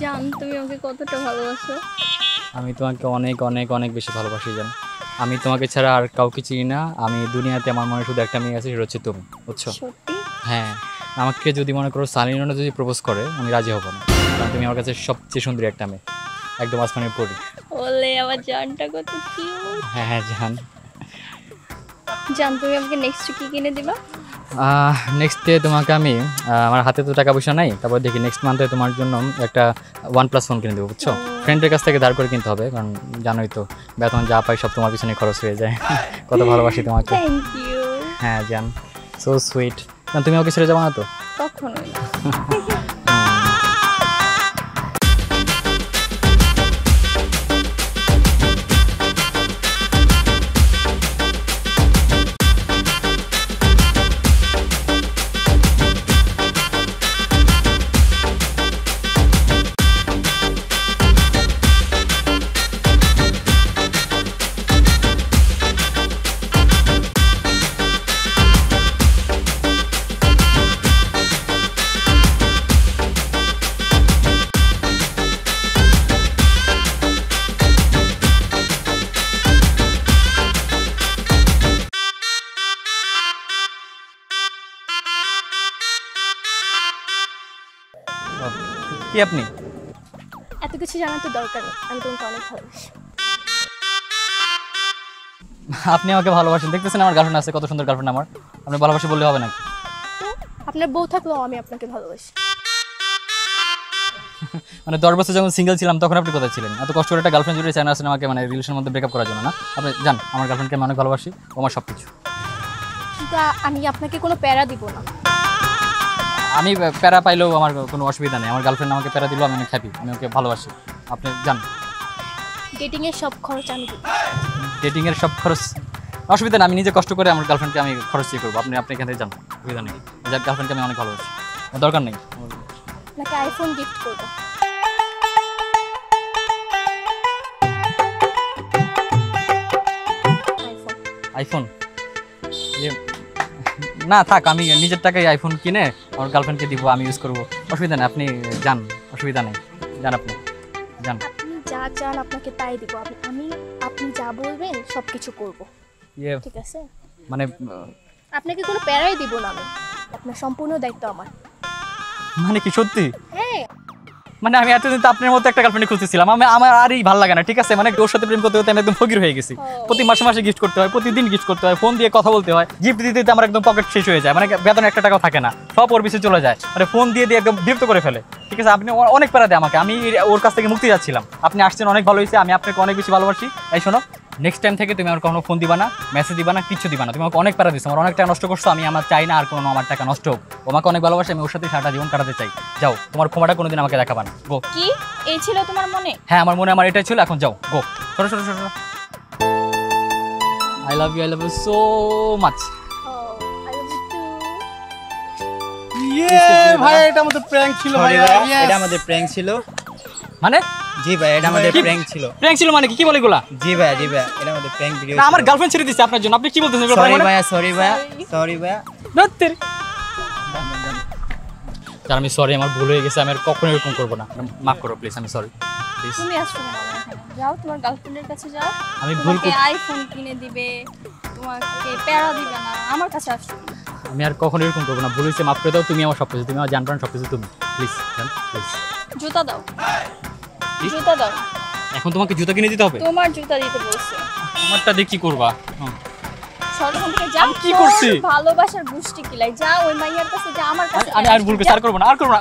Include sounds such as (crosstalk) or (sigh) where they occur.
জান তুমি আমাকে কতটা ভালোবাসো। আমি তোমাকে অনেক অনেক অনেক বেশি ভালোবাসি জান। আমি তোমাকে ছাড়া আর কাউকে চিনি না। আমি দুনিয়াতে আমার মনে শুধু একটা মেয়ে আছে সেটা হচ্ছে তুমি বুঝছ? হ্যাঁ। আমাকে যদি মনে করো সালিনা যদি প্রপোজ করে আমি রাজি হব না। কারণ তুমি আমার কাছে সবচেয়ে সুন্দরী একটা মেয়ে। একদম আসমানের পরি। বলে আমার জানটা কত কিউট হ্যাঁ হ্যাঁ জান। জান তুমি আমাকে নেক্সট কি কিনে দিবা? নেক্সট ডে তোমাকে আমি আমার হাতে তো টাকা পয়সা নাই তারপর দেখি নেক্সট মান্থে তোমার জন্য একটা ওয়ান প্লাস ফোন কিনে দেবো বুঝছ? ফ্রেন্ডের কাছ থেকে ধার করে কিনতে হবে কারণ জানোই তো বেতন যা পাই সব তোমার পিছনে খরচ হয়ে যায়। (laughs) কত ভালোবাসি তোমাকে। হ্যাঁ জান। সো সুইট তুমি ওকে ছেড়ে যাব না তো? কখনোই (laughs) কি আপনি? এত কিছু জানার তো দরকার নেই। আমি তোমাকে অনেক ভালোবাসি। আপনি আমাকে ভালোবাসেন। দেখতেছেন আমার গার্লফ্রেন্ড আছে কত সুন্দর গার্লফ্রেন্ড আমার। আপনি ভালোবাসি বললে হবে না আপনার বউ থাকলেও আমি আপনাকে ভালোবাসি। (laughs) মানে দশ বছর যখন সিঙ্গেল ছিলাম তখন আপনি কোথায় ছিলেন? এত কষ্ট করে একটা গার্লফ্রেন্ড জুড়ে চান আসেন আমাকে মানে রিলেশনের মধ্যে ব্রেকআপ করার জন্য না? আপনি জান আমার গার্লফ্রেন্ডকে আমি অনেক ভালোবাসি আমার সব কিছু আমি আপনাকে কোনো প্যারা দিব না। আমি প্যারা পাইলেও আমার কোনো অসুবিধা নেই। আমার গার্লফ্রেন্ড আমাকে প্যারা দিলেও আমি অনেক হ্যাপি আমি ওকে ভালোবাসি। আপনি জান ডেটিং এর সব খরচ আমি ডেটিংয়ের সব খরচ অসুবিধা নেই আমি নিজে কষ্ট করে আমার গার্লফ্রেন্ডকে আমি খরচ দিয়ে করব। আপনি আপনি এখান থেকে যান অসুবিধা নেই। যার গার্লফ্রেন্ডকে আমি অনেক ভালোবাসি। দরকার নেই। আপনাকে আইফোন গিফট করব? আইফোন না থাক আমি নিজের টাকায় আইফোন কিনে আমার গার্লফ্রেন্ডকে দিব আমি ইউজ করব। অসুবিধা নেই আপনি যান অসুবিধা নেই। যান আপনি যান। আপনি যা চান আপনাকে তাই দিব আমি আপনি যা বলবেন সব কিছু করব। ইয়ে ঠিক আছে? মানে আপনাকে কোনো প্যারাই দিব না আমি। আপনার সম্পূর্ণ দায়িত্ব আমার। মানে কি সত্যি? হ্যাঁ। মানে আমি এতদিন তো আপনার মতো একটা গার্লফ্রেন্ড খুঁজতেছিলাম। আমি আমার আরই ভালো লাগে না ঠিক আছে? মানে ওর সাথে প্রেম করতে করতে আমি একদম ফকির হয়ে গেছি। প্রতি মাসে মাসে গিফট করতে হয় প্রতিদিন গিফট করতে হয় ফোন দিয়ে কথা বলতে হয় গিফট দিতে দিতে আমার একদম পকেট শেষ হয়ে যায়। মানে বেতন একটা টাকাও থাকে না সব ওর পিছিয়ে চলে যায়। মানে ফোন দিয়ে দিয়ে একদম বিরক্ত করে ফেলে। ঠিক আছে? আপনি অনেক প্যারা দেয় আমাকে। আমি ওর কাছ থেকে মুক্তি যাচ্ছিলাম আপনি আসছেন অনেক ভালো হয়েছে আমি আপনাকে অনেক বেশি ভালোবাসি। এই শোনো নেক্সট টাইম থেকে তুমি আমার কোনো ফোন দিবা না মেসেজ দিবা না কিছু দিবা না। তুমি আমাকে অনেক প্যারা দিচ্ছ আমার অনেক টাকা নষ্ট করছ আমি আমার চাই না আর কোনো আমার টাকা নষ্ট হোক। ও আমাকে অনেক ভালোবাসে আমি ওর সাথে সারাটা জীবন কাটাতে চাই। যাও তোমার ক্ষমাটা কোনোদিন আমাকে দেখাবা না। গো কি? এই ছিল তোমার মনে? হ্যাঁ আমার মনে আমার এটাই ছিল এখন যাও। গো সরো সরো সরো I love you I love you so much I love you too ইয়ে ভাই এটা আমাদের প্র্যাঙ্ক ছিল ভাই, এটা আমাদের প্র্যাঙ্ক ছিল। মানে? জি ভাই এটা আমাদের প্র্যাঙ্ক ছিল। প্র্যাঙ্ক ছিল মানে কি? কি বলে এগুলা? জি ভাই জি ভাই এটা আমাদের প্র্যাঙ্ক ভিডিও না আমার গার্লফ্রেন্ড ছেড়ে দিচ্ছে আপনার জন্য। আপনি কি বলতেছেন সরি? ভাইয়া সরি ভাইয়া সরি। যার আমি সরি আমার ভুল হয়ে গেছে আমি আর কখনো এরকম করব না। মাফ করো প্লিজ আমি সরি প্লিজ তুমি এখানে। যাও তোমার গার্লফ্রেন্ডের কাছে যাও। আমি ভুল কর- আইফোন কিনে দিবে তোমাকে প্যারা দিবে না আমার কাছে আসছো আমি আর কখনো এরকম করব না ভুল হয়েছে মাফ করে দাও তুমি আমার সব কিছু তুমি আমার জানবেন সব কিছু তুমি। প্লিজ প্লিজ জুতা দাও? জুতা দাও। এখন তোমাকে জুতো কিনে দিতে হবে? তোমার জুতা দিতে বলছে। আমারটা দিয়ে কি করবা। সরকার থেকে কি করছি? ভালোবাসার গুষ্টি কিলাই যা ওই মাইয়ার কাছে যা আমার কাছে আমি আর ভুল না আর করব না আর করব না।